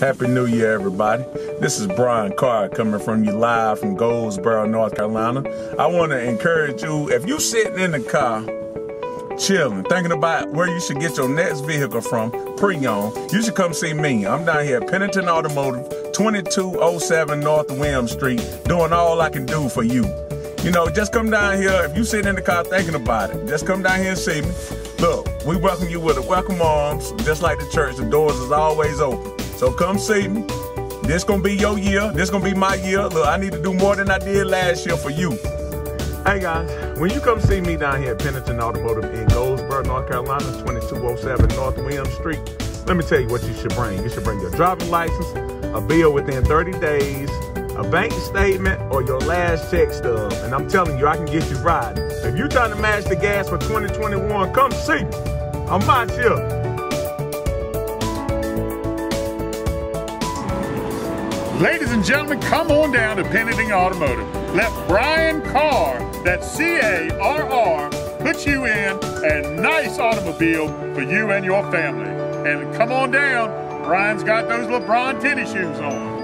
Happy New Year, everybody. This is Brian Carr coming from you live from Goldsboro, North Carolina. I want to encourage you, if you're sitting in the car, chilling, thinking about where you should get your next vehicle from, pre-owned, you should come see me. I'm down here at Pennington Automotive, 2207 North Williams Street, doing all I can do for you. You know, just come down here. If you're sitting in the car thinking about it, just come down here and see me. Look, we welcome you with a welcome arms, just like the church. The doors is always open. So come see me. This gonna be your year. This gonna be my year. Look, I need to do more than I did last year for you. Hey guys, when you come see me down here at Pennington Automotive in Goldsboro, North Carolina, 2207 North Williams Street, let me tell you what you should bring. You should bring your driving license, a bill within 30 days, a bank statement, or your last check stub. And I'm telling you, I can get you riding. If you're trying to match the gas for 2021, come see me. I'm out here. Ladies and gentlemen, come on down to Pennington Automotive. Let Brian Carr, that C-A-R-R, put you in a nice automobile for you and your family. And come on down. Brian's got those LeBron tennis shoes on.